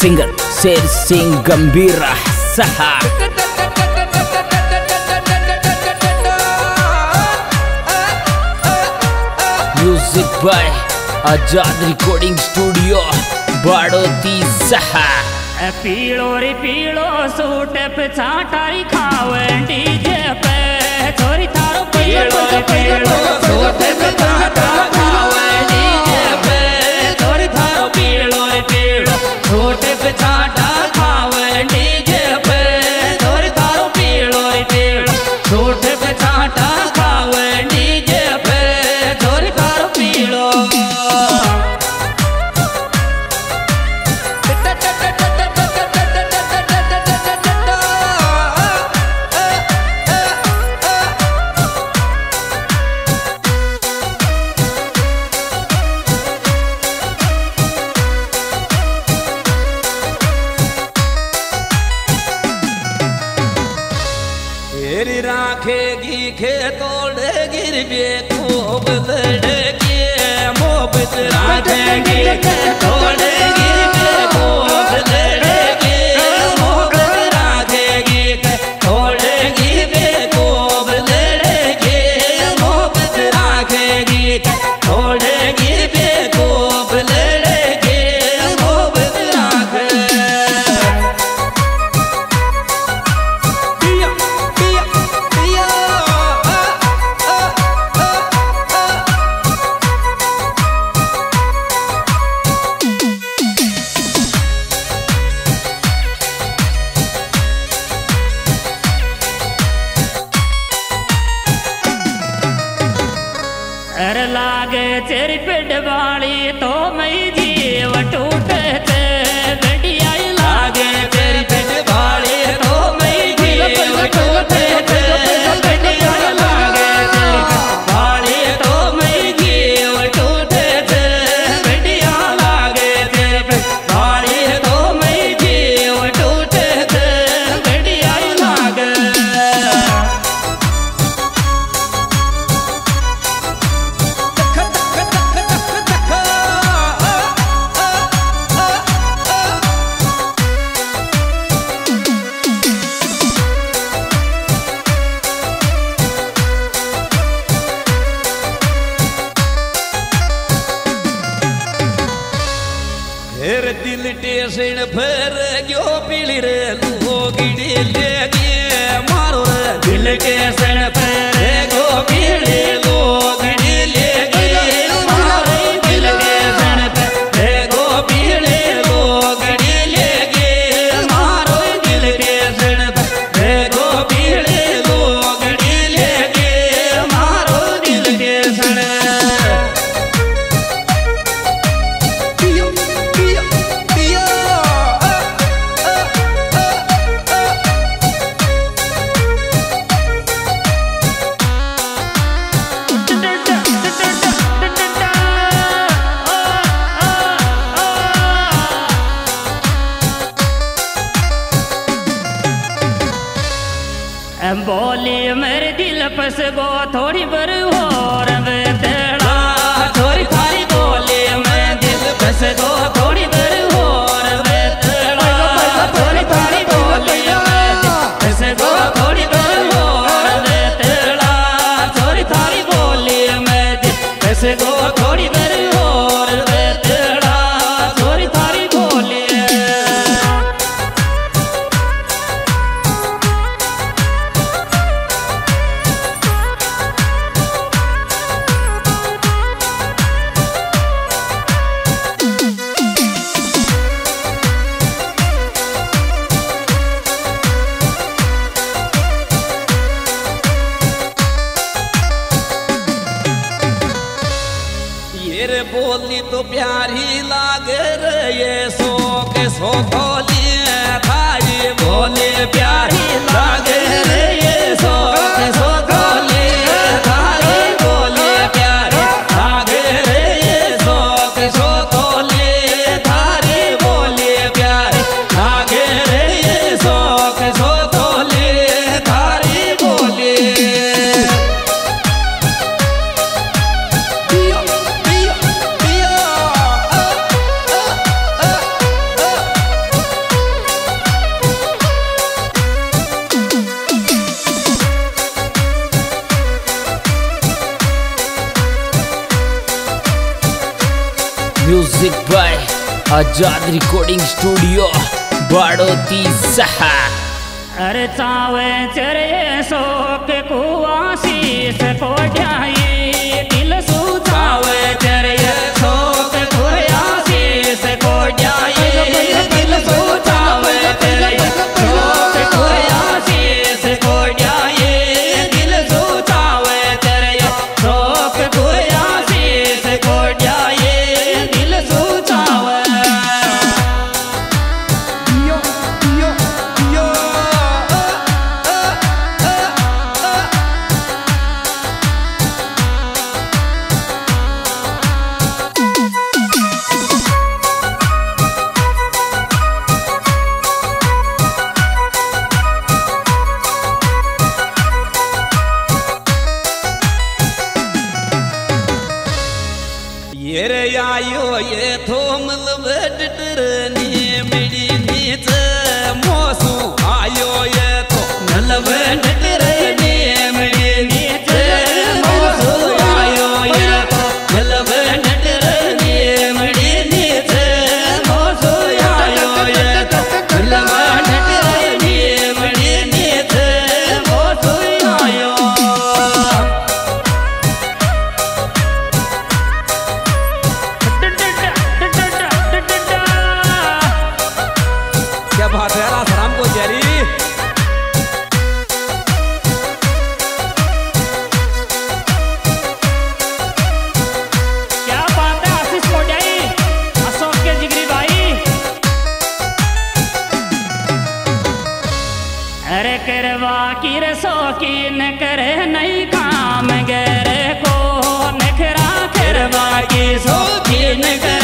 Singer Sher Singh Gambhir सहा music by Azad recording studio Badoti सहा पीलो रे पीलो सूट पे चाटारी खावे डीजे पे छोरी थारो पीलो रे प्यारी लाग रे सो के सो बोलिए भाई भोली प्यारी लाग आज़ाद रिकॉर्डिंग स्टूडियो बाड़ोती सहा। अरे चावे चरे सो के कुआसी से कोट्याई yo ye thom lbed dren की रसो की करे नहीं काम गेरे को निखरा फिर बाकी सो की करे।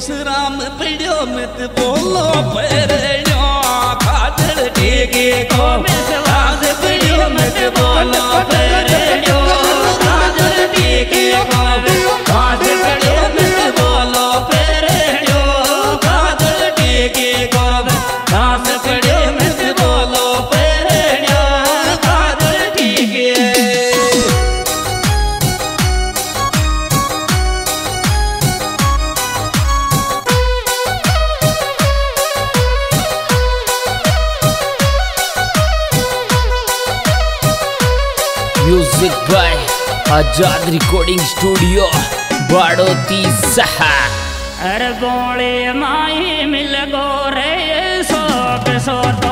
विश्राम पीड़ो मित बोलो पर खादड़ ठीक है को मिसलाज पड़ो मत बोलो आज़ाद रिकॉर्डिंग स्टूडियो बाड़ोती सहा। अरे बोले माई मिल गो रे सो मोहन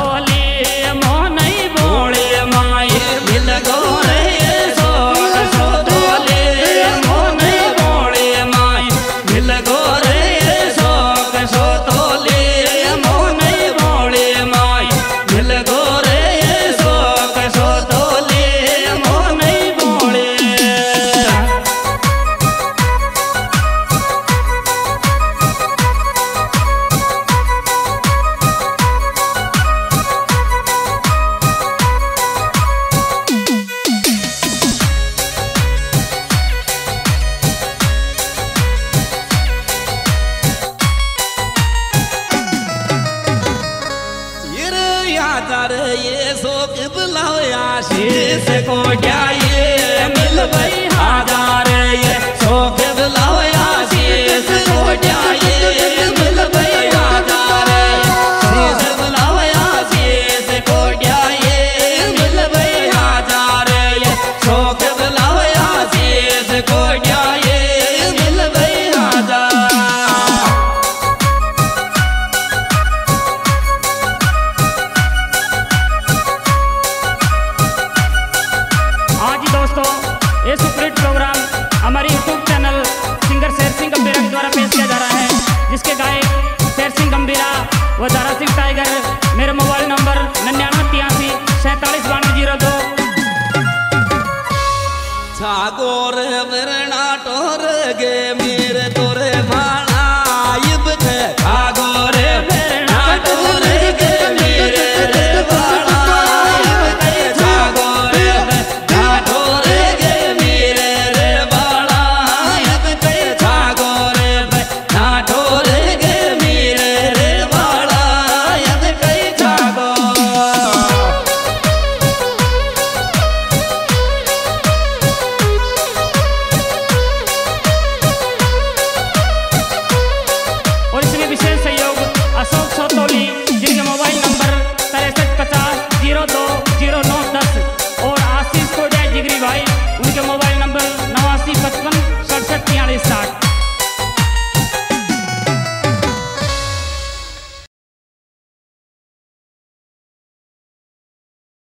आज ही दोस्तों, ये सुपरहिट प्रोग्राम हमारे YouTube channel singer Sher Singh Gambhira के द्वारा पेश किया जा रहा है, जिसके गायक शेर सिंह गंभीरा व दारा सिंह टाइगर मेरे मोबाइल नंबर